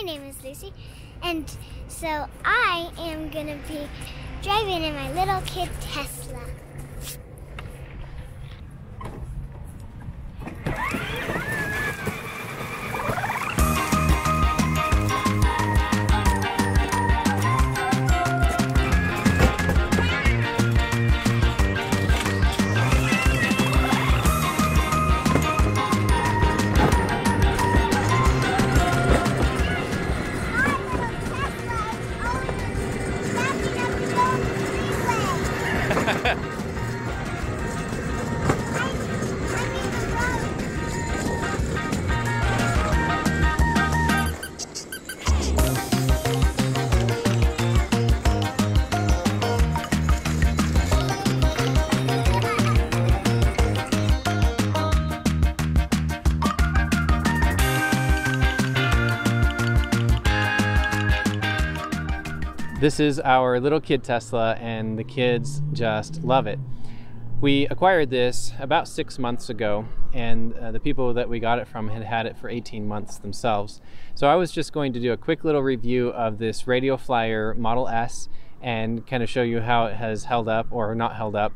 my name is Lucy, and so I am gonna be driving in my little kid Tesla. This is our little kid Tesla and the kids just love it. We acquired this about six months ago and uh, the people that we got it from had had it for 18 months themselves. So I was just going to do a quick little review of this Radio Flyer Model S and kind of show you how it has held up or not held up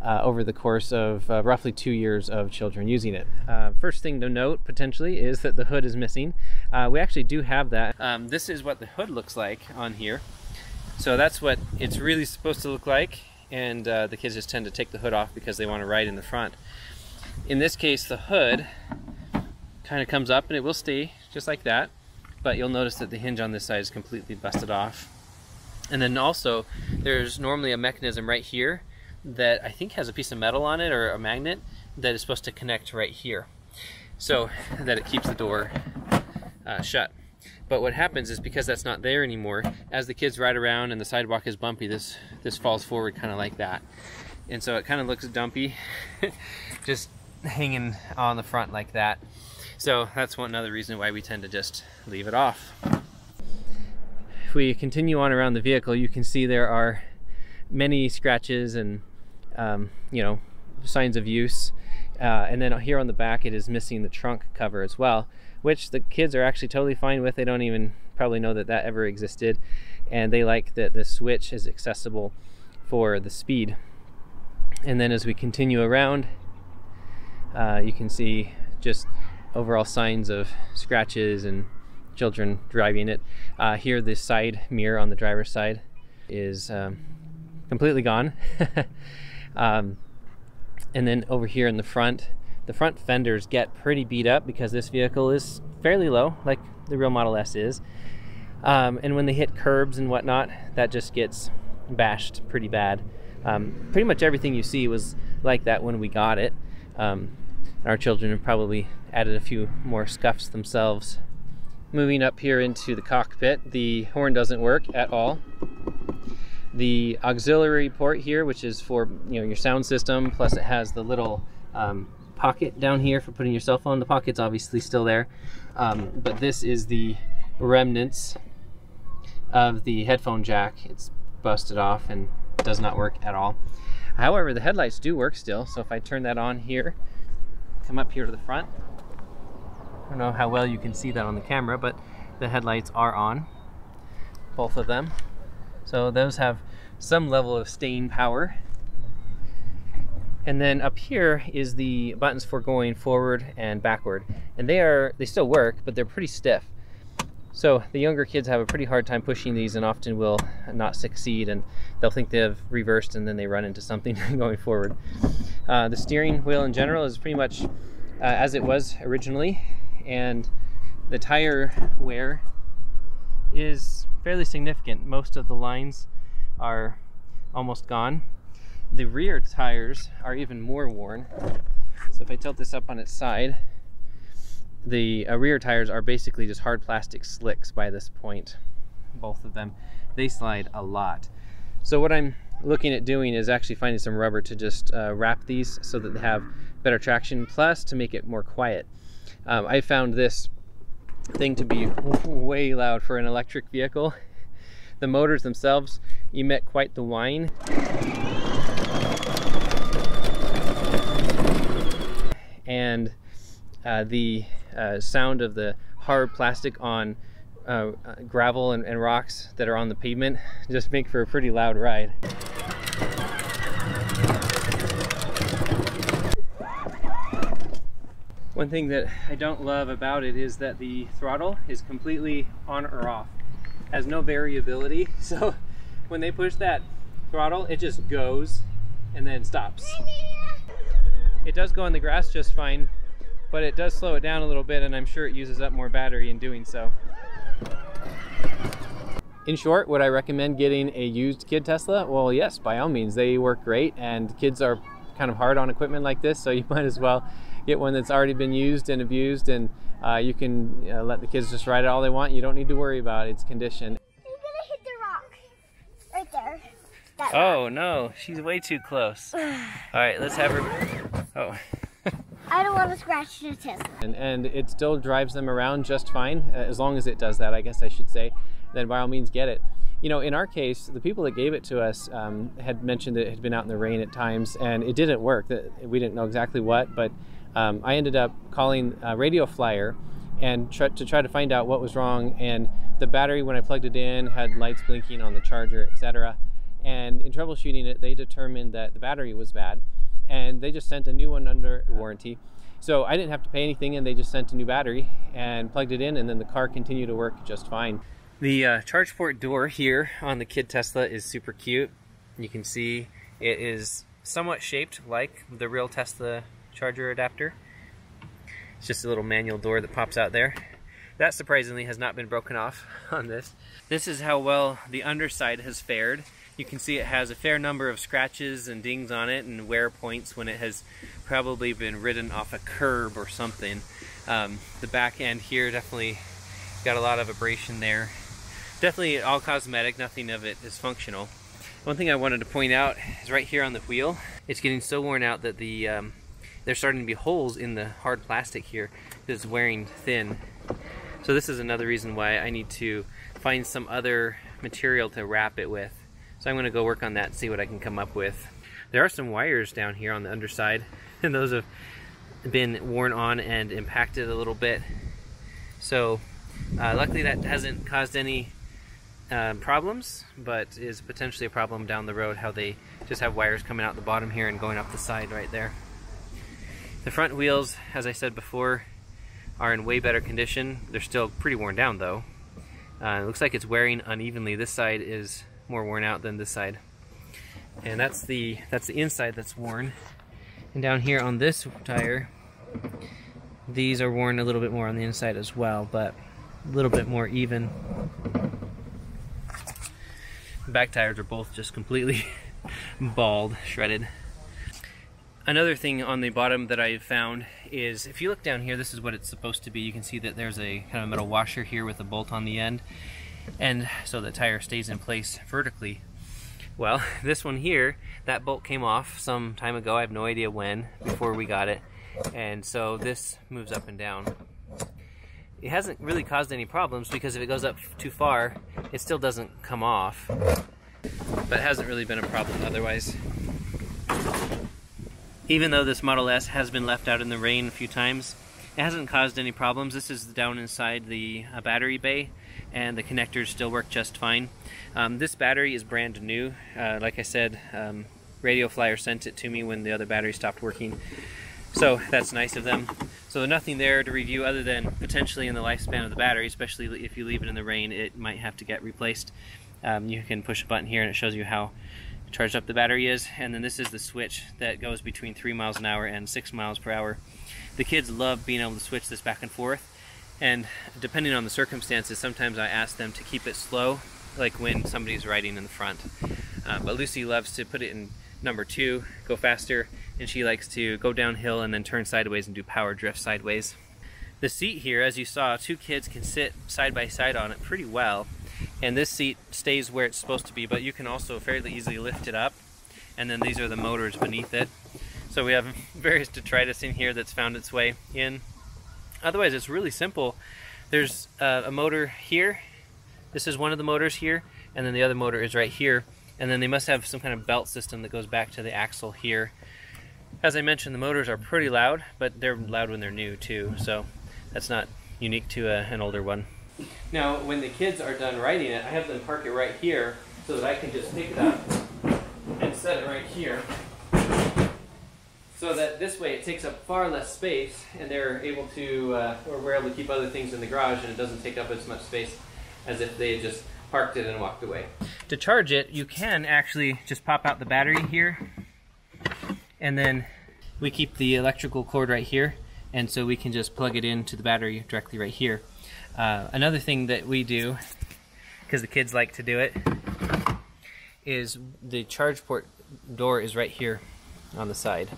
uh, over the course of uh, roughly two years of children using it. Uh, first thing to note potentially is that the hood is missing. Uh, we actually do have that. Um, this is what the hood looks like on here. So that's what it's really supposed to look like and uh, the kids just tend to take the hood off because they want to ride in the front. In this case the hood kind of comes up and it will stay just like that but you'll notice that the hinge on this side is completely busted off. And then also there's normally a mechanism right here that I think has a piece of metal on it or a magnet that is supposed to connect right here so that it keeps the door uh, shut. But what happens is because that's not there anymore, as the kids ride around and the sidewalk is bumpy, this, this falls forward kind of like that. And so it kind of looks dumpy, just hanging on the front like that. So that's one other reason why we tend to just leave it off. If we continue on around the vehicle, you can see there are many scratches and, um, you know, signs of use. Uh, and then here on the back, it is missing the trunk cover as well which the kids are actually totally fine with. They don't even probably know that that ever existed. And they like that the switch is accessible for the speed. And then as we continue around, uh, you can see just overall signs of scratches and children driving it. Uh, here, the side mirror on the driver's side is um, completely gone. um, and then over here in the front, the front fenders get pretty beat up because this vehicle is fairly low, like the real Model S is. Um, and when they hit curbs and whatnot, that just gets bashed pretty bad. Um, pretty much everything you see was like that when we got it. Um, our children have probably added a few more scuffs themselves. Moving up here into the cockpit, the horn doesn't work at all. The auxiliary port here, which is for you know your sound system, plus it has the little um, pocket down here for putting your cell phone. The pocket's obviously still there, um, but this is the remnants of the headphone jack. It's busted off and does not work at all. However, the headlights do work still, so if I turn that on here, come up here to the front, I don't know how well you can see that on the camera, but the headlights are on, both of them. So those have some level of staying power and then up here is the buttons for going forward and backward. And they are, they still work, but they're pretty stiff. So the younger kids have a pretty hard time pushing these and often will not succeed and they'll think they have reversed and then they run into something going forward. Uh, the steering wheel in general is pretty much uh, as it was originally and the tire wear is fairly significant. Most of the lines are almost gone the rear tires are even more worn. So if I tilt this up on its side, the uh, rear tires are basically just hard plastic slicks by this point, both of them. They slide a lot. So what I'm looking at doing is actually finding some rubber to just uh, wrap these so that they have better traction, plus to make it more quiet. Um, I found this thing to be way loud for an electric vehicle. The motors themselves emit quite the whine. And uh, the uh, sound of the hard plastic on uh, gravel and, and rocks that are on the pavement just make for a pretty loud ride. One thing that I don't love about it is that the throttle is completely on or off. Has no variability, so when they push that throttle, it just goes and then stops. It does go on the grass just fine, but it does slow it down a little bit and I'm sure it uses up more battery in doing so. In short, would I recommend getting a used kid Tesla? Well, yes, by all means. They work great and kids are kind of hard on equipment like this, so you might as well get one that's already been used and abused and uh, you can uh, let the kids just ride it all they want. You don't need to worry about its condition. You're gonna hit the rock. Right there. That Oh no, she's way too close. All right, let's have her. Oh. I don't want to scratch the Tesla. and, and it still drives them around just fine uh, as long as it does that i guess i should say then by all means get it you know in our case the people that gave it to us um, had mentioned that it had been out in the rain at times and it didn't work that we didn't know exactly what but um, i ended up calling uh, radio flyer and try, to try to find out what was wrong and the battery when i plugged it in had lights blinking on the charger etc and in troubleshooting it they determined that the battery was bad and they just sent a new one under warranty. So I didn't have to pay anything, and they just sent a new battery and plugged it in, and then the car continued to work just fine. The uh, charge port door here on the Kid Tesla is super cute. You can see it is somewhat shaped like the real Tesla charger adapter. It's just a little manual door that pops out there. That surprisingly has not been broken off on this. This is how well the underside has fared. You can see it has a fair number of scratches and dings on it and wear points when it has probably been ridden off a curb or something. Um, the back end here definitely got a lot of abrasion there. Definitely all cosmetic, nothing of it is functional. One thing I wanted to point out is right here on the wheel, it's getting so worn out that the um, there's starting to be holes in the hard plastic here that's wearing thin. So this is another reason why I need to find some other material to wrap it with. So I'm going to go work on that and see what I can come up with. There are some wires down here on the underside, and those have been worn on and impacted a little bit. So uh, luckily that hasn't caused any uh, problems, but is potentially a problem down the road how they just have wires coming out the bottom here and going up the side right there. The front wheels, as I said before, are in way better condition. They're still pretty worn down though. Uh, it looks like it's wearing unevenly. This side is more worn out than this side. And that's the that's the inside that's worn. And down here on this tire, these are worn a little bit more on the inside as well, but a little bit more even. Back tires are both just completely bald, shredded. Another thing on the bottom that I found is if you look down here, this is what it's supposed to be. You can see that there's a kind of metal washer here with a bolt on the end and so the tire stays in place vertically. Well, this one here, that bolt came off some time ago. I have no idea when, before we got it. And so this moves up and down. It hasn't really caused any problems because if it goes up too far, it still doesn't come off. But it hasn't really been a problem otherwise. Even though this Model S has been left out in the rain a few times, it hasn't caused any problems. This is down inside the uh, battery bay and the connectors still work just fine. Um, this battery is brand new. Uh, like I said, um, Radio Flyer sent it to me when the other battery stopped working. So that's nice of them. So nothing there to review other than potentially in the lifespan of the battery, especially if you leave it in the rain, it might have to get replaced. Um, you can push a button here and it shows you how charged up the battery is. And then this is the switch that goes between 3 miles an hour and 6 miles per hour. The kids love being able to switch this back and forth and depending on the circumstances, sometimes I ask them to keep it slow, like when somebody's riding in the front. Uh, but Lucy loves to put it in number two, go faster, and she likes to go downhill and then turn sideways and do power drift sideways. The seat here, as you saw, two kids can sit side by side on it pretty well. And this seat stays where it's supposed to be, but you can also fairly easily lift it up. And then these are the motors beneath it. So we have various detritus in here that's found its way in. Otherwise, it's really simple. There's uh, a motor here. This is one of the motors here, and then the other motor is right here. And then they must have some kind of belt system that goes back to the axle here. As I mentioned, the motors are pretty loud, but they're loud when they're new too, so that's not unique to a, uh, an older one. Now, when the kids are done riding it, I have them park it right here so that I can just pick it up and set it right here. So that this way it takes up far less space and they're able to, uh, or we're able to keep other things in the garage and it doesn't take up as much space as if they had just parked it and walked away. To charge it, you can actually just pop out the battery here and then we keep the electrical cord right here and so we can just plug it into the battery directly right here. Uh, another thing that we do, because the kids like to do it, is the charge port door is right here on the side.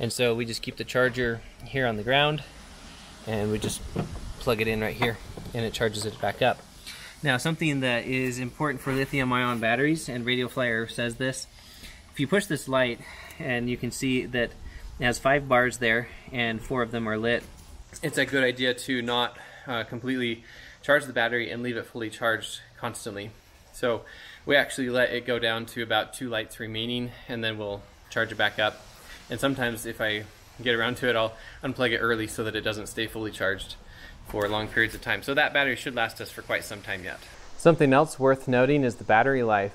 And so we just keep the charger here on the ground and we just plug it in right here and it charges it back up. Now something that is important for lithium ion batteries and Radio Flyer says this, if you push this light and you can see that it has five bars there and four of them are lit, it's a good idea to not uh, completely charge the battery and leave it fully charged constantly. So we actually let it go down to about two lights remaining and then we'll charge it back up. And sometimes if I get around to it, I'll unplug it early so that it doesn't stay fully charged for long periods of time. So that battery should last us for quite some time yet. Something else worth noting is the battery life.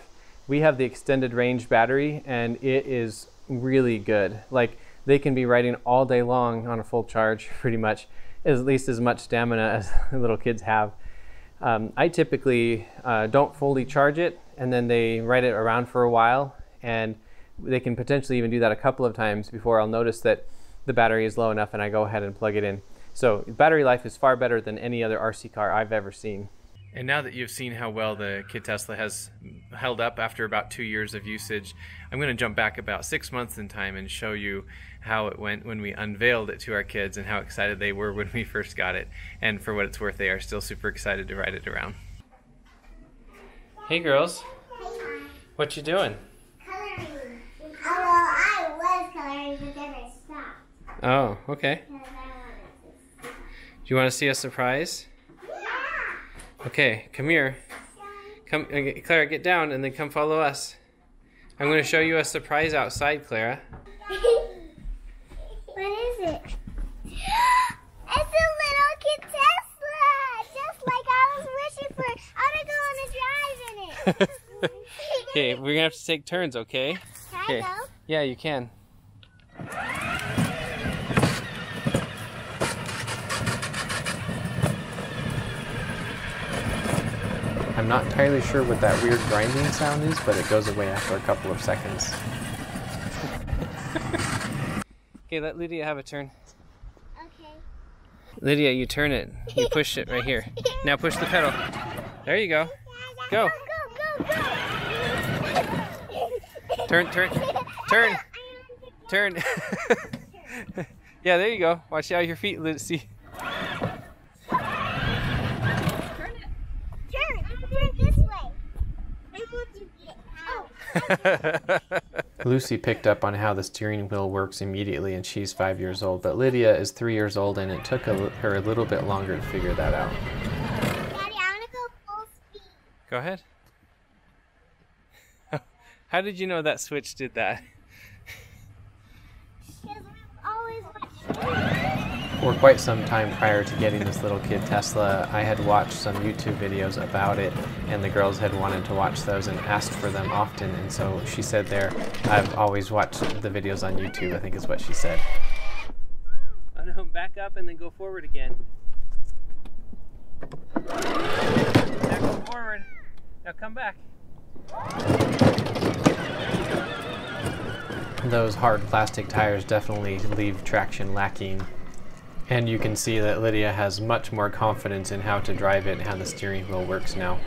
We have the extended range battery and it is really good. Like they can be riding all day long on a full charge pretty much, at least as much stamina as little kids have. Um, I typically uh, don't fully charge it and then they ride it around for a while and they can potentially even do that a couple of times before I'll notice that the battery is low enough and I go ahead and plug it in. So battery life is far better than any other RC car I've ever seen. And now that you've seen how well the Kid Tesla has held up after about two years of usage, I'm going to jump back about six months in time and show you how it went when we unveiled it to our kids and how excited they were when we first got it. And for what it's worth, they are still super excited to ride it around. Hey girls. What you doing? coloring. Oh, well, I but then I stopped. Oh, okay. Because I wanted to. Do you want to see a surprise? Yeah! Okay, come here. Come, uh, Clara, get down and then come follow us. I'm going to show you a surprise outside, Clara. what is it? It's a little kid Tesla! Just like I was wishing for. I want to go on a drive in it. okay, we're going to have to take turns, okay? Can Okay. Go? Yeah, you can. I'm not entirely sure what that weird grinding sound is, but it goes away after a couple of seconds. okay, let Lydia have a turn. Okay. Lydia, you turn it. You push it right here. Now push the pedal. There you go. Go. Go, go, go! Turn, turn, turn, turn. yeah, there you go. Watch out your feet, Lucy. see. Turn, turn this way. I want to get out. Lucy picked up on how the steering wheel works immediately, and she's five years old. But Lydia is three years old, and it took a, her a little bit longer to figure that out. Daddy, I want to go full speed. Go ahead. How did you know that switch did that? Because we've always watched. For quite some time prior to getting this little kid Tesla, I had watched some YouTube videos about it, and the girls had wanted to watch those and asked for them often. And so she said there, I've always watched the videos on YouTube, I think is what she said. Oh no, back up and then go forward again. Now go forward. Now come back. Those hard plastic tires definitely leave traction lacking. And you can see that Lydia has much more confidence in how to drive it and how the steering wheel works now.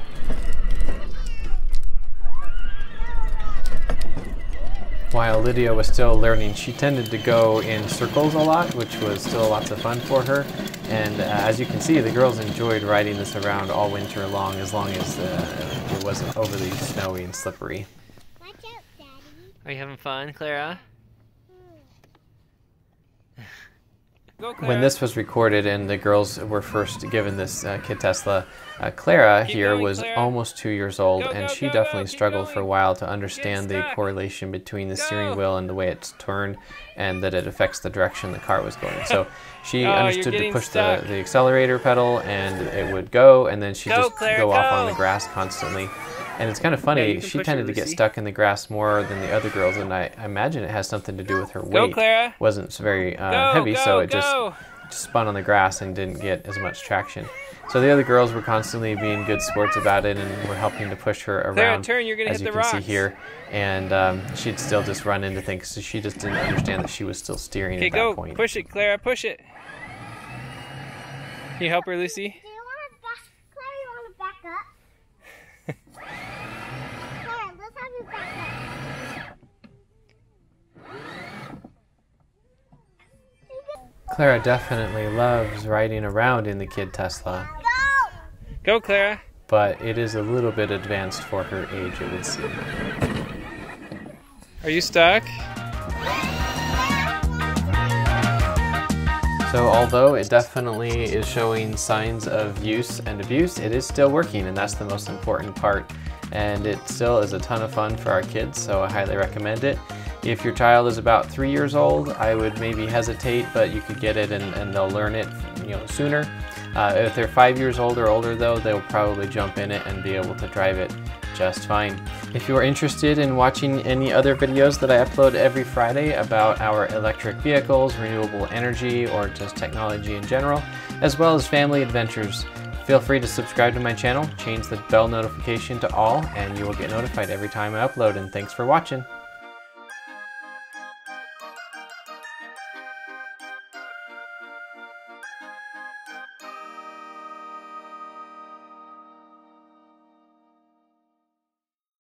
While Lydia was still learning, she tended to go in circles a lot, which was still lots of fun for her. And uh, as you can see, the girls enjoyed riding this around all winter long, as long as uh, it wasn't overly snowy and slippery. Watch out, Daddy. Are you having fun, Clara? Go, when this was recorded and the girls were first given this uh, Kid Tesla, uh, Clara keep here going, was Clara. almost two years old, go, and go, she definitely struggled for a while to understand the correlation between the steering wheel and the way it's turned, and that it affects the direction the car was going. So she oh, understood to push the, the accelerator pedal, and it would go, and then she'd just Clara, go off on the grass constantly. And it's kind of funny. Yeah, she tended to get stuck in the grass more than the other girls, and I, I imagine it has something to do with her weight. Go, Clara. wasn't very uh, go, heavy, go, so it just, just spun on the grass and didn't get as much traction. So the other girls were constantly being good sports about it and were helping to push her around. Clara, turn, you're gonna as hit you the can rocks. see here, and um, she'd still just run into things. So she just didn't understand that she was still steering okay, at that go. point. Push it, Clara. Push it. Can you help her, Lucy? Clara definitely loves riding around in the Kid Tesla. Go, Clara. But it is a little bit advanced for her age, it would seem. Are you stuck? So although it definitely is showing signs of use and abuse, it is still working and that's the most important part. And it still is a ton of fun for our kids, so I highly recommend it. If your child is about three years old, I would maybe hesitate, but you could get it and, and they'll learn it you know, sooner. Uh, if they're five years old or older though, they'll probably jump in it and be able to drive it just fine. If you're interested in watching any other videos that I upload every Friday about our electric vehicles, renewable energy, or just technology in general, as well as family adventures, feel free to subscribe to my channel, change the bell notification to all, and you will get notified every time I upload, and thanks for watching.